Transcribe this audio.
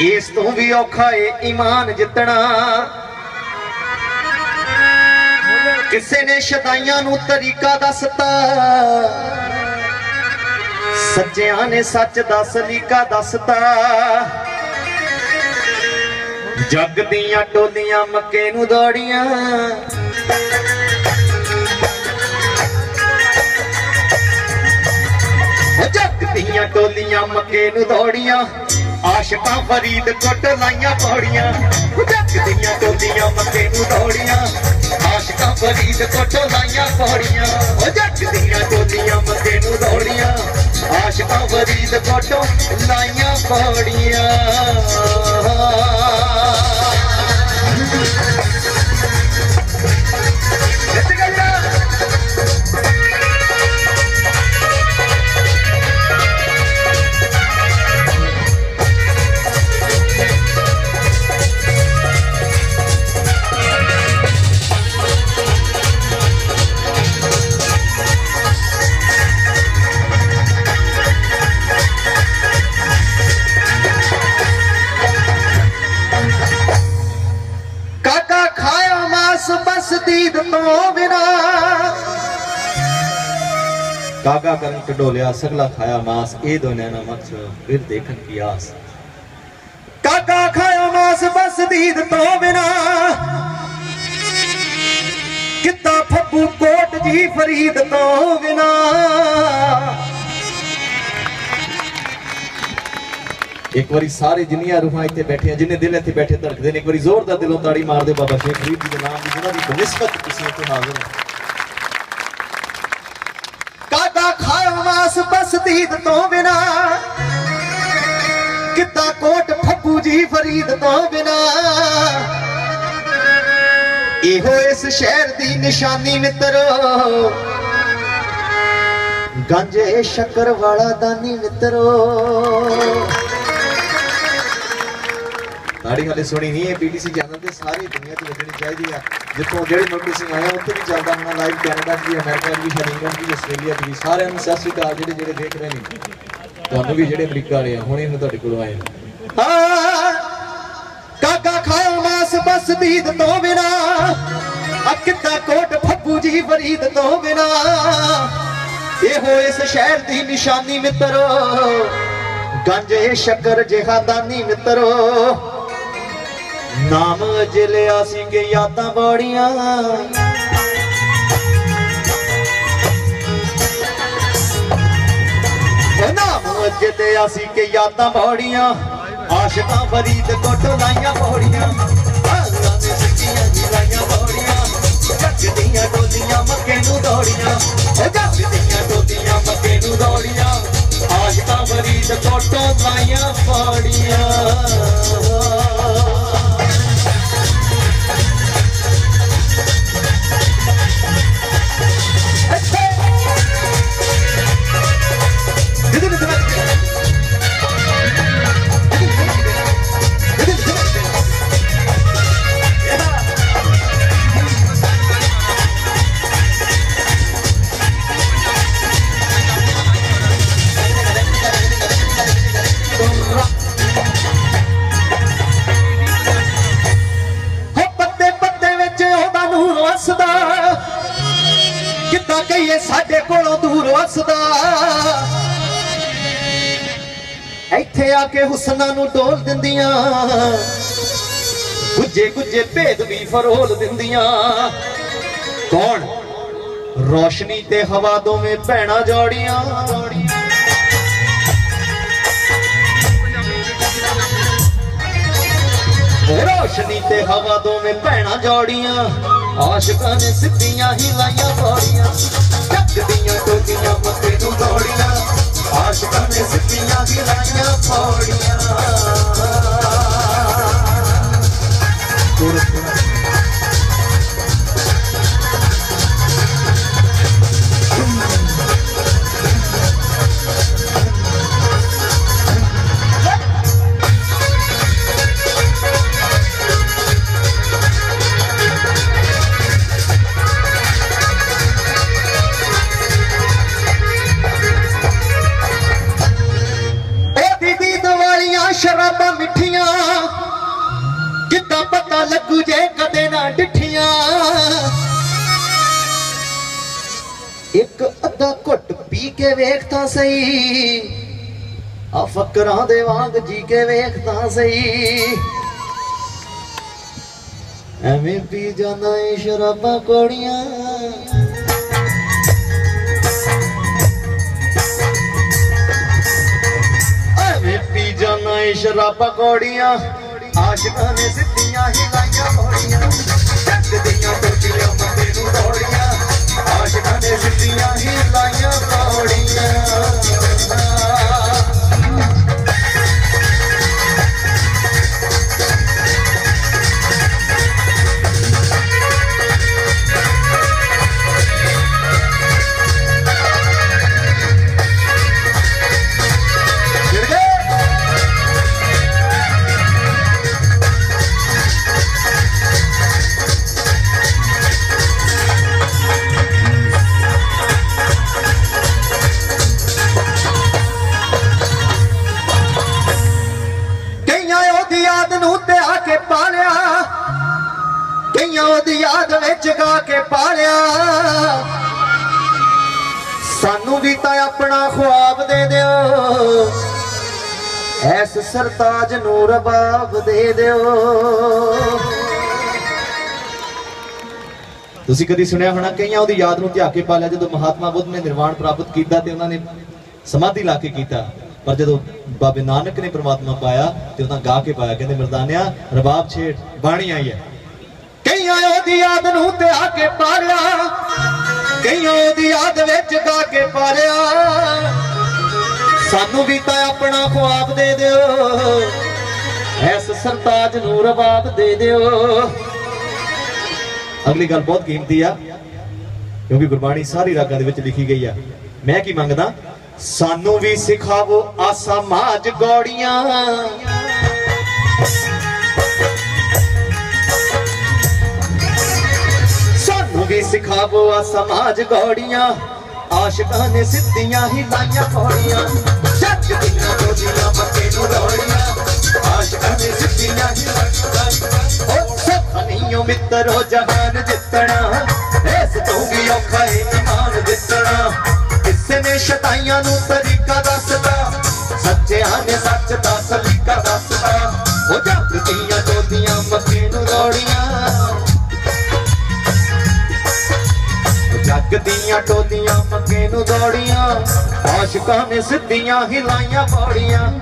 ਇਸ ਤੋਂ ਵੀ ਔਖਾ ਏ ਈਮਾਨ ਜਿੱਤਣਾ। ਕਿਸੇ ਨੇ ਸ਼ਦਾਈਆਂ ਨੂੰ ਤਰੀਕਾ ਦੱਸਤਾ। ਸੱਚਿਆਂ ਨੇ ਸੱਚ ਦਾ ਸਲੀਕਾ ਦੱਸਤਾ। ਜੱਗ ਦੀਆਂ ਟੋਲੀਆਂ ਮੱਕੇ ਨੂੰ ਦੌੜੀਆਂ। ਉਹ ਜੱਗ ਦੀਆਂ ਟੋਲੀਆਂ ਮੱਕੇ ਨੂੰ ਦੌੜੀਆਂ। ਆਸ਼ਕਾਂ ਫਰੀਦ ਕੋਟ ਲਾਈਆਂ ਪੌੜੀਆਂ। ਉਹ ਦੀਆਂ ਟੋਲੀਆਂ ਮੱਕੇ ਨੂੰ ਦੌੜੀਆਂ। ਆਸ਼ਕਾਂ ਫਰੀਦ ਕੋਟ ਲਾਈਆਂ ਪੌੜੀਆਂ। ਉਹ ਜੱਗ ਟੋਲੀਆਂ ਮੱਕੇ ਨੂੰ ਦੌੜੀਆਂ। ਆਸ਼ਕਾਂ ਫਰੀਦ ਕੋਟ ਲਾਈਆਂ ਪੌੜੀਆਂ। ਤੋਂ ਬਿਨਾ। ਕਾਗਾ ਕਰਨ ਟਡੋਲਿਆ ਸਗਲਾ ਖਾਇਆ ਮਾਸ ਇਹ ਦੋਨਿਆਂ ਨਾ ਮਕਸ ਫਿਰ ਦੇਖਣ ਕੀ ਆਸ। ਕਾਕਾ ਖਾਇਆ ਮਾਸ ਬਸ ਦੀਦ ਤੋਂ ਬਿਨਾ। ਕਿੱਤਾ ਫੱਬੂ ਕੋਟ ਜੀ ਫਰੀਦ ਤੋਂ ਬਿਨਾ। ਇੱਕ ਵਾਰੀ ਸਾਰੇ ਜਿੰਨੀਆਂ ਰੂਹਾਂ ਇੱਥੇ ਬੈਠੀਆਂ, ਜਿੰਨੇ ਦਿਲ ਇੱਥੇ ਬੈਠੇ ਧੜਕਦੇ ਨੇ, ਇੱਕ ਵਾਰੀ ਜ਼ੋਰਦਾਰ ਦਿਲੋਂ ਤਾੜੀ ਮਾਰਦੇ ਬਾਬਾ ਸ਼ੇਖ ਫਰੀਦ ਜੀ ਦੇ ਨਾਮ ਦੀ ਜਿਹਨਾਂ ਦੀ ਬਨਿਸਬਤ ਕਿਸੇ ਤੋਂ ਹਾਜ਼ਰ ਹੈ। ਕਾਕਾ ਖਾਇਆ ਮਾਸ ਤੋਂ ਬਿਨਾ, ਕਿੱਤਾ ਕੋਟ ਫੱਬੂ ਜੀ ਫਰੀਦ ਤੋਂ ਬਿਨਾ। ਇਹੋ ਇਸ ਸ਼ਹਿਰ ਦੀ ਨਿਸ਼ਾਨੀ ਮਿੱਤਰੋ, ਗੰਜੇ ਸ਼ੱਕਰ ਵਾਲਾ ਦਾਨੀ ਮਿੱਤਰੋ। ਤਾੜੀ ਹਾਲੇ ਸੁਣੀ ਨਹੀਂ ਹੈ ਪੀਟੀਸੀ ਚੈਨਲ ਤੇ ਸਾਰੀ ਦੁਨੀਆ 'ਚ ਵੱਜਣੀ ਚਾਹੀਦੀ ਆ। ਜਿੱਥੋਂ ਜਿਹੜੀ ਨੋਟਿਸਿੰਗ ਆਇਆ, ਉੱਥੇ ਵੀ ਚੱਲਦਾ ਹੋਣਾ ਲਾਈਵ ਕੈਨੇਡਾ 'ਚ ਵੀ ਅਮਰੀਕਾ 'ਚ ਵੀ ਇੰਗਲੈਂਡ ਵੀ ਆਸਟ੍ਰੇਲੀਆ 'ਚ ਵੀ। ਸਾਰਿਆਂ ਨੂੰ ਸਤਿ ਸ਼੍ਰੀ ਅਕਾਲ, ਜਿਹੜੇ ਜਿਹੜੇ ਦੇਖ ਰਹੇ ਨੇ। ਤੁਹਾਨੂੰ ਵੀ ਜਿਹੜੇ ਅਮਰੀਕਾ ਵਾਲੇ ਆ, ਹੁਣੇ ਨੂੰ ਤੁਹਾਡੇ ਕੋਲ ਆਏ ਹਾਂ, ਕਾਕਾ ਖਾਓ ਮਾਸ, ਬਸ ਦੀਦ ਤੋਂ ਬਿਨਾ। ਅਕਿੱਤਾ ਕੋਟ ਫੱਬੂ ਜੀ ਫਰੀਦ ਤੋਂ ਬਿਨਾ। ਇਹੋ ਇਸ ਸ਼ਹਿਰ ਦੀ ਨਿਸ਼ਾਨੀ ਮਿੱਤਰੋ, ਗੰਜੇ ਸ਼ੱਕਰ ਜਿਹਾ ਮਿੱਤਰੋ। ਨਾਮ ਜਿਲਿਆ ਸੀ ਕਿ ਯਾਦਾਂ ਬੜੀਆਂ। ਉਹ ਨਾਮ ਜਿਲਿਆ ਸੀ ਕਿ ਯਾਦਾਂ ਬੜੀਆਂ। ਆਸ਼ਕਾਂ ਫਰੀਦ ਕੋਟ ਲਾਈਆਂ ਬੜੀਆਂ ਆਲਾਂ ਦੇ ਸੱਚੀਆਂ ਜੀ ਲਾਈਆਂ ਬੜੀਆਂ ਜੱਗ ਡੋਲੀਆਂ ਮੱਕੇ ਨੂੰ ਦੌੜੀਆਂ। ਉਹ ਡੋਲੀਆਂ ਮੱਕੇ ਨੂੰ ਦੌੜੀਆਂ। ਆਸ਼ਕਾਂ ਫਰੀਦ ਕੋਟ ਲਾਈਆਂ ਬੜੀਆਂ ਕਿੱਦਾਂ ਕਹੀਏ, ਸਾਡੇ ਕੋਲੋਂ ਦੂਰ ਵਸਦਾ। ਇੱਥੇ ਆ ਕੇ ਹੁਸਨਾਂ ਨੂੰ ਡੋਲ ਦਿੰਦੀਆਂ। ਗੁੱਜੇ ਗੁੱਜੇ ਭੇਦ ਵੀ ਫਰੋਲ ਦਿੰਦੀਆਂ। ਕੌਣ? ਰੋਸ਼ਨੀ ਤੇ ਹਵਾ ਦੋਵੇਂ ਭੈਣਾਂ ਜੋੜੀਆਂ। ਰੋਸ਼ਨੀ ਤੇ ਹਵਾ ਦੋਵੇਂ ਭੈਣਾਂ ਜੋੜੀਆਂ। ਆਸ਼ਕਾਂ ਨੇ ਸਿੱਧੀਆਂ ਹੀ ਲਾਈਆਂ ਪੌੜੀਆਂ। ਚੱਕਦੀਆਂ ਟੋਲੀਆਂ ਮੱਥੇ ਨੂੰ ਦੌੜੀਆਂ। ਆਸ਼ਕਾਂ ਨੇ ਸਿੱਧੀਆਂ ਹੀ ਲਾਈਆਂ ਪੌੜੀਆਂ। ਤੁਰ ਤੁਰ ਜੇ ਕਦੇ ਡਿਠੀਆਂ। ਇੱਕ ਅੱਧਾ ਘੁੱਟ ਪੀ ਕੇ ਵੇਖ ਤਾਂ ਸਹੀ। ਆ ਫਕਰਾਂ ਦੇ ਵਾਂਗ ਜੀ ਕੇ ਵੇਖ ਤਾਂ ਸਹੀ। ਐਵੇਂ ਪੀ ਜਾਂਦਾ ਏ ਸ਼ਰਾਬਾਂ ਕੋੜੀਆਂ। ਐਵੇਂ ਪੀ ਜਾਂਦਾ ਏ ਸ਼ਰਾਬਾਂ ਕੋੜੀਆਂ। ਆਸ਼ਿਕਾਂ ਨੇ ਸਿੱਧੀਆਂ ਹੀ ਲਾਈਆਂ ਮੋੜੀਆਂ ਚੱਕਦੀਆਂ ਟੁੱਟੀਆਂ ਮੱਥੇ ਨੂੰ ਦੌੜੀਆਂ ਆਸ਼ਿਕਾਂ ਨੇ ਸਿੱਧੀਆਂ ਹੀ ਸਾਨੂੰ ਤਾਂ ਆਪਣਾ ਖੁਆਬ ਦੇ ਦਿਓ। ਐਸ ਸਰਤਾਜ ਨੂੰ ਰਬਾਬ ਦੇ ਦਿਓ। ਤੁਸੀਂ ਕਦੀ ਸੁਣਿਆ ਹੋਣਾ, ਕਈਆਂ ਉਹਦੀ ਯਾਦ ਨੂੰ ਧਿਆ ਕੇ ਪਾਲਿਆ ਜਦੋਂ ਮਹਾਤਮਾ ਬੁੱਧ ਨੇ ਨਿਰਵਾਣ ਪ੍ਰਾਪਤ ਕੀਤਾ ਤੇ ਉਹਨਾਂ ਨੇ ਸਮਾਧੀ ਲਾ ਕੇ ਕੀਤਾ। ਪਰ ਜਦੋਂ ਬਾਬੇ ਨਾਨਕ ਨੇ ਪ੍ਰਮਾਤਮਾ ਪਾਇਆ ਤੇ ਉਹਨਾਂ ਗਾ ਕੇ ਪਾਇਆ, ਕਹਿੰਦੇ ਮਰਦਾਨਿਆ, ਰਬਾਬ ਛੇੜ, ਬਾਣੀ ਆਈ ਹੈ। ਕਈਆਂ ਉਹਦੀ ਯਾਦ ਨੂੰ ਧਿਆ ਕੇ ਪਾਲਿਆ ਕਈਆਂ ਉਹਦੀ ਯਾਦ ਵਿੱਚ ਗਾ ਕੇ ਪਾਲਿਆ ਸਾਨੂੰ ਵੀ ਤਾਂ ਆਪਣਾ ਖੁਆਬ ਦੇ ਦਿਓ। ਐਸ ਸਰਤਾਜ ਨੂੰ ਰਬਾਬ ਦੇ ਦਿਓ। ਅਗਲੀ ਗੱਲ ਬਹੁਤ ਕੀਮਤੀ ਆ, ਕਿਉਂਕਿ ਗੁਰਬਾਣੀ ਸਾਰੀ ਰਾਗਾਂ ਦੇ ਵਿੱਚ ਲਿਖੀ ਗਈ ਆ। ਮੈਂ ਕੀ ਮੰਗਦਾ? ਸਾਨੂੰ ਵੀ ਸਿਖਾਵੋ ਆਸਾ ਸਮਾਜ ਗੌੜੀਆਂ। ਸਾਨੂੰ ਵੀ ਸਿਖਾਵੋ ਆ ਸਮਾਜ ਗੌੜੀਆਂ। ਆਸ਼ਿਕਾਂ ਨੇ ਸਿੱਧੀਆਂ ਹੀ ਲਾਈਆਂ ਪੌੜੀਆਂ। ਜੱਜ ਦੀਆਂ ਦੋਦੀਆਂ ਮੱਕੇ ਨੂੰ ਦੌੜੀਆਂ ਆਸ਼ਿਕਾਂ ਨੇ ਸਿੱਧੀਆਂ ਹੀ ਲਾਈਆਂ। ਓ ਸਖਣੀਓ ਮਿੱਤਰੋ ਜਹਾਨ ਜਿੱਤਣਾ। ਐਸ ਤੋਂ ਵੀ ਔਖਾ ਏ ਇਮਾਨ ਜਿੱਤਣਾ। ਕਿਸੇ ਨੇ ਸ਼ਤਾਈਆਂ ਨੂੰ ਤਰੀਕਾ ਦੱਸਦਾ ਸੱਚਿਆਂ ਨੇ ਸੱਚ ਦਾ ਸਲੀਕਾ ਦੱਸਦਾ ਉਹ ਜੱਜ ਦੀਆਂ ਮੱਕੇ ਨੂੰ ਦੌੜੀਆਂ ਦੀਆਂ ਟੋਲੀਆਂ ਮੱਕੇ ਨੂੰ ਦੌੜੀਆਂ। ਆਸ਼ਕਾਂ ਨੇ ਸਿੱਧੀਆਂ ਹੀ ਲਾਈਆਂ ਪੌੜੀਆਂ।